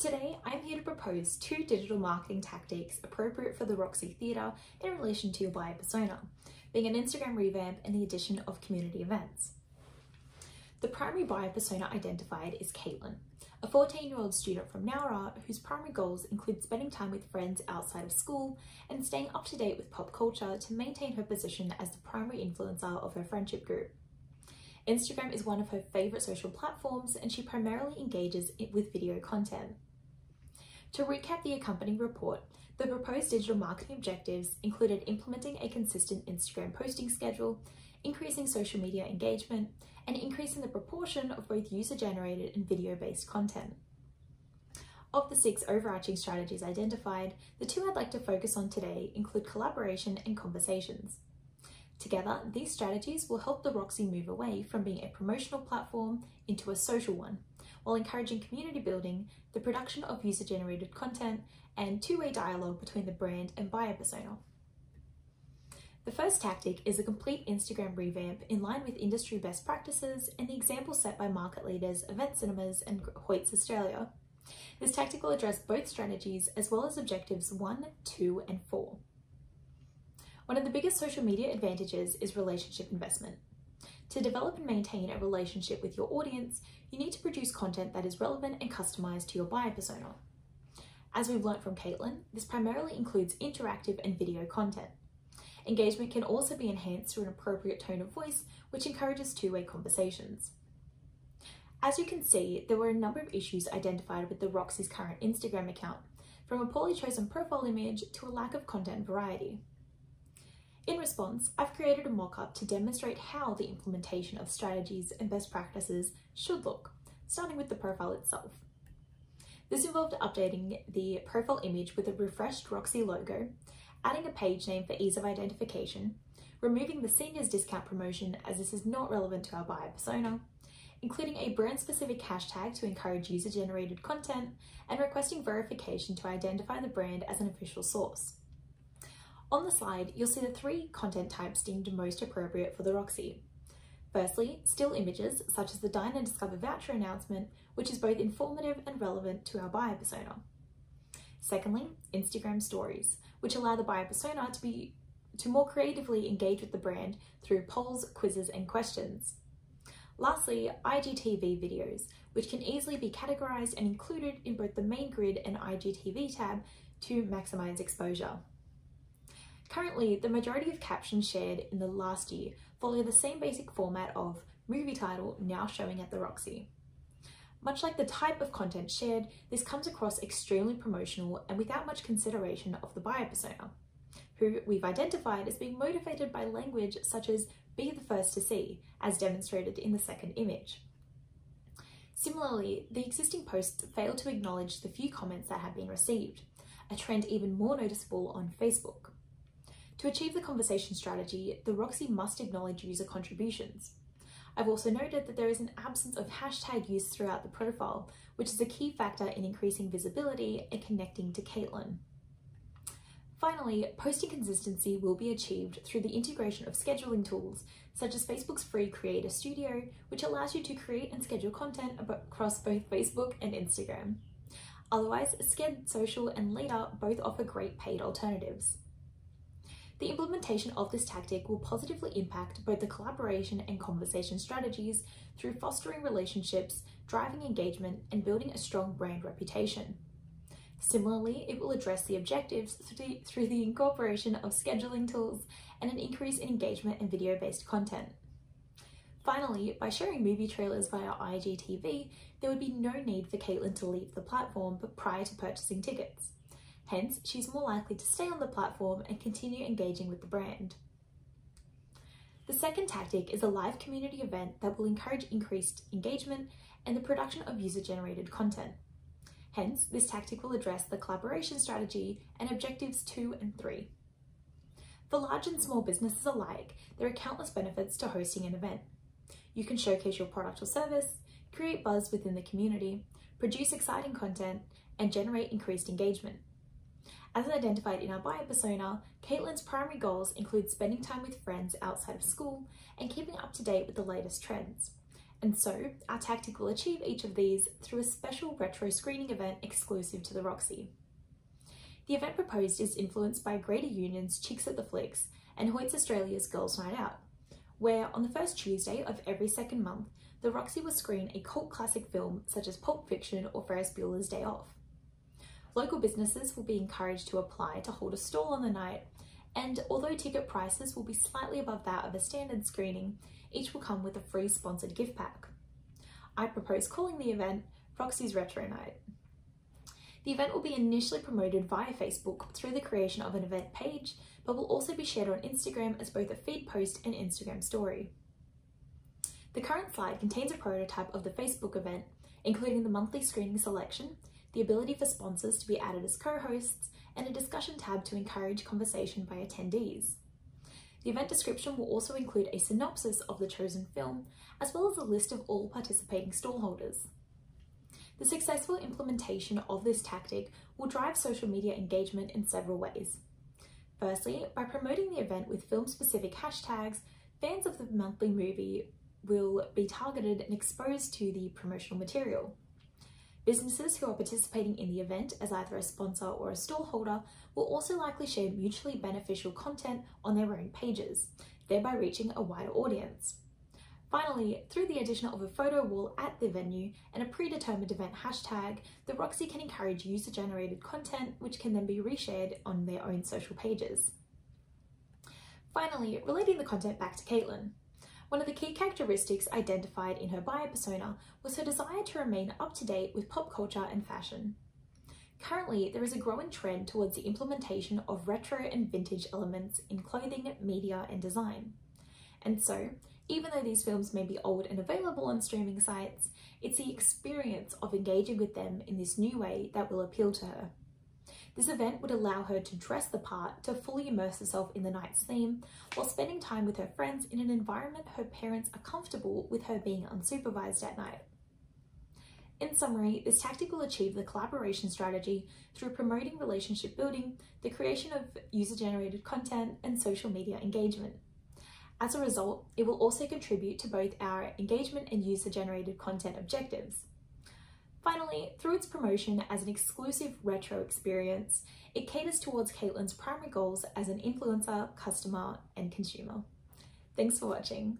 Today, I'm here to propose two digital marketing tactics appropriate for the Roxy Theatre in relation to your buyer persona, being an Instagram revamp and the addition of community events. The primary buyer persona identified is Caitlin, a 14-year-old student from Nowra whose primary goals include spending time with friends outside of school and staying up to date with pop culture to maintain her position as the primary influencer of her friendship group. Instagram is one of her favourite social platforms and she primarily engages with video content. To recap the accompanying report, the proposed digital marketing objectives included implementing a consistent Instagram posting schedule, increasing social media engagement, and increasing the proportion of both user-generated and video-based content. Of the six overarching strategies identified, the two I'd like to focus on today include collaboration and conversations. Together, these strategies will help the Roxy move away from being a promotional platform into a social one, while encouraging community building, the production of user-generated content, and two-way dialogue between the brand and buyer persona. The first tactic is a complete Instagram revamp in line with industry best practices and the example set by market leaders Event Cinemas and Hoyts Australia. This tactic will address both strategies as well as objectives 1, 2 and 4. One of the biggest social media advantages is relationship investment. To develop and maintain a relationship with your audience, you need to produce content that is relevant and customized to your buyer persona. As we've learnt from Caitlin, this primarily includes interactive and video content. Engagement can also be enhanced through an appropriate tone of voice, which encourages two-way conversations. As you can see, there were a number of issues identified with the Roxy's current Instagram account, from a poorly chosen profile image to a lack of content variety. In response, I've created a mock-up to demonstrate how the implementation of strategies and best practices should look, starting with the profile itself. This involved updating the profile image with a refreshed Roxy logo, adding a page name for ease of identification, removing the seniors discount promotion as this is not relevant to our buyer persona, including a brand-specific hashtag to encourage user-generated content, and requesting verification to identify the brand as an official source. On the slide, you'll see the three content types deemed most appropriate for the Roxy. Firstly, still images, such as the Dine and Discover voucher announcement, which is both informative and relevant to our buyer persona. Secondly, Instagram stories, which allow the buyer persona to be to more creatively engage with the brand through polls, quizzes, and questions. Lastly, IGTV videos, which can easily be categorized and included in both the main grid and IGTV tab to maximize exposure. Currently, the majority of captions shared in the last year follow the same basic format of movie title now showing at the Roxy. Much like the type of content shared, this comes across extremely promotional and without much consideration of the buyer persona, who we've identified as being motivated by language such as be the first to see, as demonstrated in the second image. Similarly, the existing posts fail to acknowledge the few comments that have been received, a trend even more noticeable on Facebook. To achieve the conversation strategy, the Roxy must acknowledge user contributions. I've also noted that there is an absence of hashtag use throughout the profile, which is a key factor in increasing visibility and connecting to Caitlin. Finally, posting consistency will be achieved through the integration of scheduling tools, such as Facebook's free Creator Studio, which allows you to create and schedule content across both Facebook and Instagram. Otherwise, Sked Social and Later both offer great paid alternatives. The implementation of this tactic will positively impact both the collaboration and conversation strategies through fostering relationships, driving engagement, and building a strong brand reputation. Similarly, it will address the objectives through the incorporation of scheduling tools and an increase in engagement and video-based content. Finally, by sharing movie trailers via IGTV, there would be no need for Caitlin to leave the platform prior to purchasing tickets. Hence, she's more likely to stay on the platform and continue engaging with the brand. The second tactic is a live community event that will encourage increased engagement and the production of user-generated content. Hence, this tactic will address the collaboration strategy and objectives 2 and 3. For large and small businesses alike, there are countless benefits to hosting an event. You can showcase your product or service, create buzz within the community, produce exciting content, and generate increased engagement. As identified in our buyer persona, Caitlin's primary goals include spending time with friends outside of school and keeping up to date with the latest trends. And so, our tactic will achieve each of these through a special retro screening event exclusive to the Roxy. The event proposed is influenced by Greater Union's Chicks at the Flicks and Hoyts Australia's Girls Night Out, where on the first Tuesday of every second month, the Roxy will screen a cult classic film such as Pulp Fiction or Ferris Bueller's Day Off. Local businesses will be encouraged to apply to hold a stall on the night, and although ticket prices will be slightly above that of a standard screening, each will come with a free sponsored gift pack. I propose calling the event Roxy's Retro Night. The event will be initially promoted via Facebook through the creation of an event page, but will also be shared on Instagram as both a feed post and Instagram story. The current slide contains a prototype of the Facebook event, including the monthly screening selection, the ability for sponsors to be added as co-hosts, and a discussion tab to encourage conversation by attendees. The event description will also include a synopsis of the chosen film, as well as a list of all participating stallholders. The successful implementation of this tactic will drive social media engagement in several ways. Firstly, by promoting the event with film-specific hashtags, fans of the monthly movie will be targeted and exposed to the promotional material. Businesses who are participating in the event as either a sponsor or a stallholder will also likely share mutually beneficial content on their own pages, thereby reaching a wider audience. Finally, through the addition of a photo wall at the venue and a predetermined event hashtag, the Roxy can encourage user-generated content which can then be reshared on their own social pages. Finally, relating the content back to Caitlin. One of the key characteristics identified in her buyer persona was her desire to remain up to date with pop culture and fashion. Currently, there is a growing trend towards the implementation of retro and vintage elements in clothing, media, and design. And so, even though these films may be old and available on streaming sites, it's the experience of engaging with them in this new way that will appeal to her. This event would allow her to dress the part to fully immerse herself in the night's theme while spending time with her friends in an environment her parents are comfortable with her being unsupervised at night. In summary, this tactic will achieve the collaboration strategy through promoting relationship building, the creation of user-generated content, and social media engagement. As a result, it will also contribute to both our engagement and user-generated content objectives. Finally, through its promotion as an exclusive retro experience, it caters towards Caitlin's primary goals as an influencer, customer, and consumer. Thanks for watching.